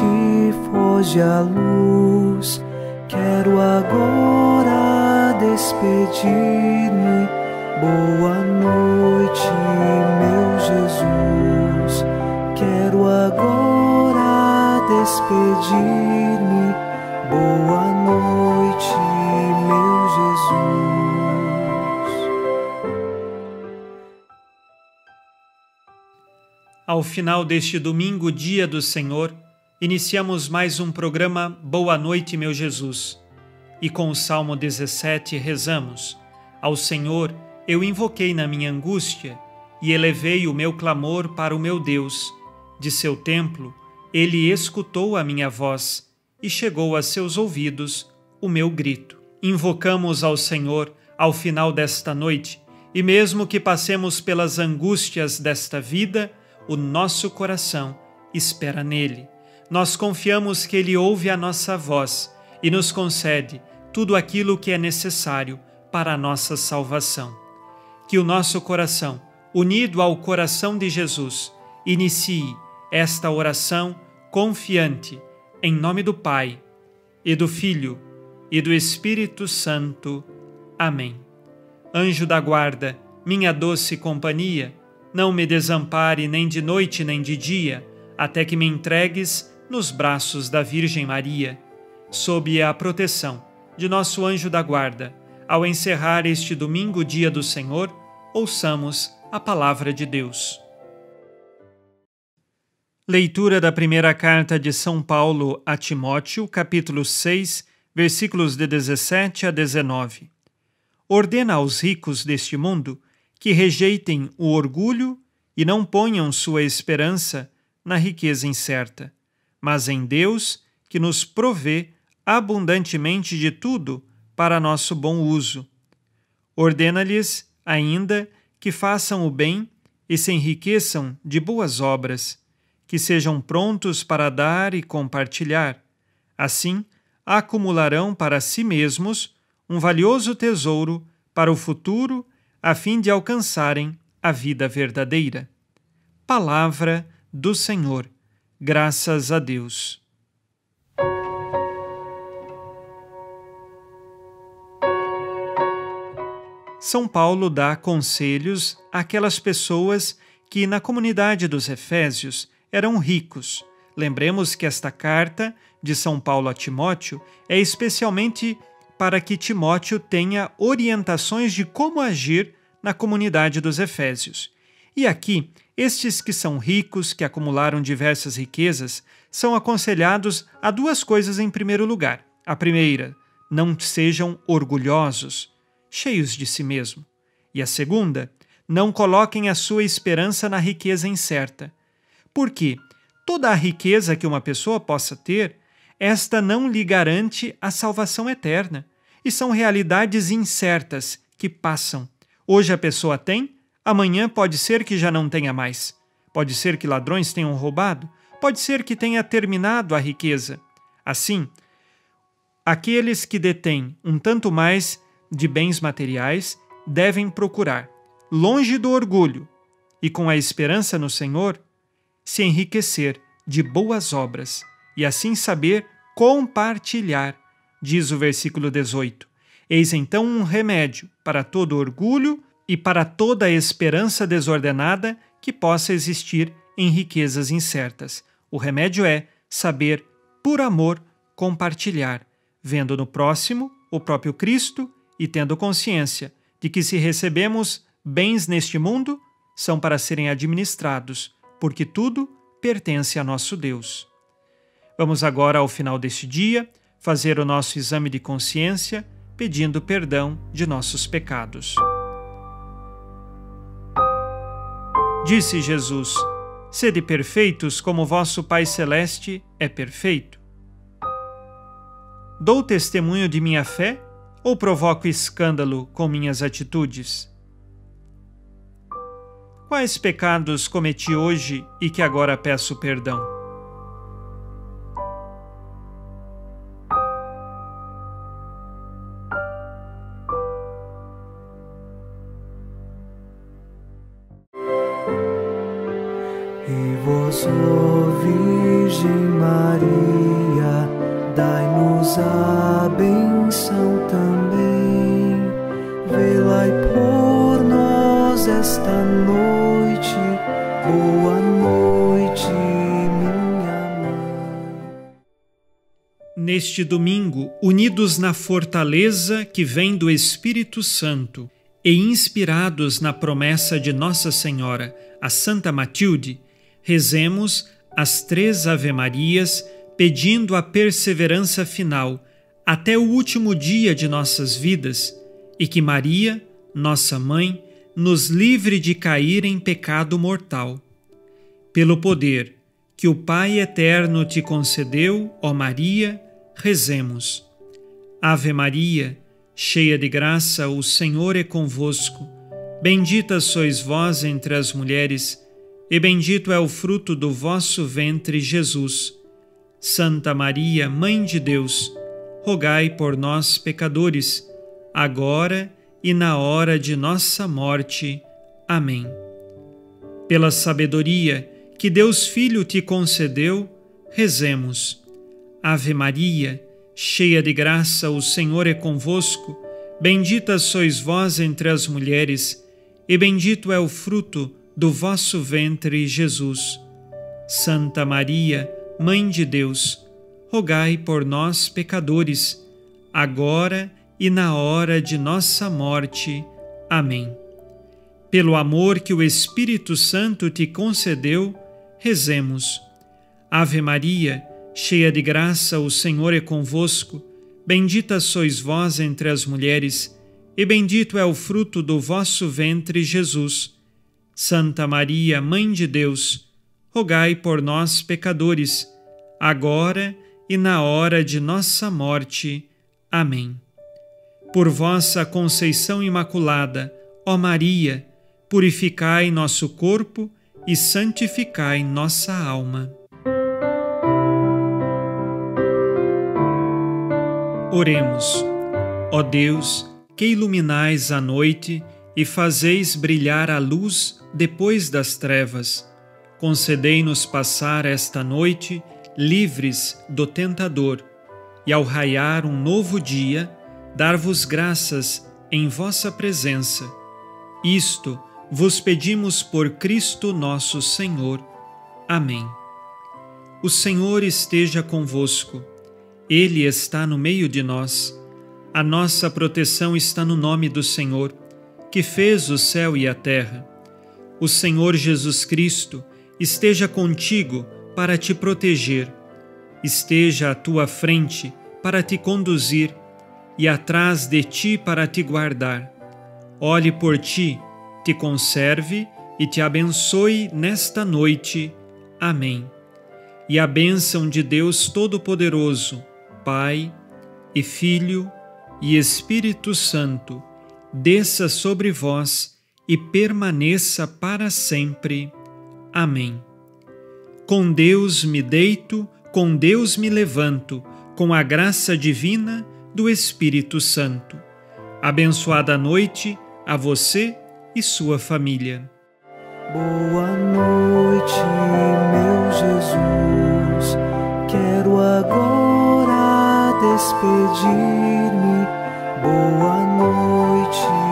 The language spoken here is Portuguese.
Noite, foge a luz. Quero agora despedir-me. Boa noite, meu Jesus. Quero agora despedir-me. Boa noite, meu Jesus. Ao final deste domingo, dia do Senhor, iniciamos mais um programa Boa Noite, meu Jesus. E com o Salmo 17 rezamos: Ao Senhor eu invoquei na minha angústia e elevei o meu clamor para o meu Deus. De seu templo, ele escutou a minha voz e chegou a seus ouvidos o meu grito. Invocamos ao Senhor ao final desta noite, e mesmo que passemos pelas angústias desta vida, o nosso coração espera nele nós confiamos que Ele ouve a nossa voz e nos concede tudo aquilo que é necessário para a nossa salvação. Que o nosso coração, unido ao coração de Jesus, inicie esta oração confiante, em nome do Pai, e do Filho, e do Espírito Santo. Amém. Anjo da guarda, minha doce companhia, não me desampare nem de noite nem de dia, até que me entregues nos braços da Virgem Maria, sob a proteção de nosso anjo da guarda. Ao encerrar este domingo, dia do Senhor, ouçamos a palavra de Deus. Leitura da primeira carta de São Paulo a Timóteo, capítulo 6, versículos de 17 a 19. Ordena aos ricos deste mundo que rejeitem o orgulho e não ponham sua esperança na riqueza incerta mas em Deus, que nos provê abundantemente de tudo para nosso bom uso. Ordena-lhes ainda que façam o bem e se enriqueçam de boas obras, que sejam prontos para dar e compartilhar. Assim, acumularão para si mesmos um valioso tesouro para o futuro, a fim de alcançarem a vida verdadeira. Palavra do Senhor. Graças a Deus. São Paulo dá conselhos àquelas pessoas que, na comunidade dos Efésios, eram ricos. Lembremos que esta carta de São Paulo a Timóteo é especialmente para que Timóteo tenha orientações de como agir na comunidade dos Efésios. E aqui estes que são ricos, que acumularam diversas riquezas, são aconselhados a duas coisas em primeiro lugar. A primeira, não sejam orgulhosos, cheios de si mesmo. E a segunda, não coloquem a sua esperança na riqueza incerta. Porque toda a riqueza que uma pessoa possa ter, esta não lhe garante a salvação eterna. E são realidades incertas que passam. Hoje a pessoa tem, Amanhã pode ser que já não tenha mais. Pode ser que ladrões tenham roubado. Pode ser que tenha terminado a riqueza. Assim, aqueles que detêm um tanto mais de bens materiais devem procurar, longe do orgulho e com a esperança no Senhor, se enriquecer de boas obras e assim saber compartilhar, diz o versículo 18. Eis então um remédio para todo orgulho e para toda a esperança desordenada que possa existir em riquezas incertas. O remédio é saber, por amor, compartilhar, vendo no próximo o próprio Cristo e tendo consciência de que se recebemos bens neste mundo, são para serem administrados, porque tudo pertence a nosso Deus. Vamos agora, ao final deste dia, fazer o nosso exame de consciência, pedindo perdão de nossos pecados. Disse Jesus: Sede perfeitos como vosso Pai Celeste é perfeito. Dou testemunho de minha fé ou provoco escândalo com minhas atitudes? Quais pecados cometi hoje e que agora peço perdão? Vós, ó Virgem Maria, dai-nos a benção também. Velai por nós esta noite, boa noite, minha mãe. Neste domingo, unidos na fortaleza que vem do Espírito Santo e inspirados na promessa de Nossa Senhora, a Santa Matilde, rezemos as três Ave-Marias pedindo a perseverança final até o último dia de nossas vidas e que Maria, nossa mãe, nos livre de cair em pecado mortal. Pelo poder que o Pai eterno te concedeu, ó Maria, rezemos. Ave Maria, cheia de graça, o Senhor é convosco. Bendita sois vós entre as mulheres, e bendito é o fruto do vosso ventre, Jesus. Santa Maria, Mãe de Deus, rogai por nós, pecadores, agora e na hora de nossa morte. Amém. Pela sabedoria que Deus Filho te concedeu, rezemos. Ave Maria, cheia de graça, o Senhor é convosco. Bendita sois vós entre as mulheres, e bendito é o fruto do vosso ventre, Jesus. Santa Maria, Mãe de Deus, rogai por nós, pecadores, agora e na hora de nossa morte. Amém. Pelo amor que o Espírito Santo te concedeu, rezemos. Ave Maria, cheia de graça, o Senhor é convosco. Bendita sois vós entre as mulheres, e bendito é o fruto do vosso ventre, Jesus. Santa Maria, Mãe de Deus, rogai por nós, pecadores, agora e na hora de nossa morte. Amém. Por vossa conceição imaculada, ó Maria, purificai nosso corpo e santificai nossa alma. Oremos. Ó Deus, que iluminais a noite e fazeis brilhar a luz depois das trevas, concedei-nos passar esta noite livres do tentador e, ao raiar um novo dia, dar-vos graças em vossa presença. Isto vos pedimos por Cristo nosso Senhor. Amém. O Senhor esteja convosco, Ele está no meio de nós. A nossa proteção está no nome do Senhor que fez o céu e a terra. O Senhor Jesus Cristo esteja contigo para te proteger, esteja à tua frente para te conduzir e atrás de ti para te guardar. Olhe por ti, te conserve e te abençoe nesta noite. Amém. E a bênção de Deus Todo-Poderoso, Pai e Filho e Espírito Santo, desça sobre vós e permaneça para sempre. Amém. Com Deus me deito, com Deus me levanto, com a graça divina do Espírito Santo. Abençoada noite a você e sua família. Boa noite, meu Jesus. Quero agora despedir-me 情。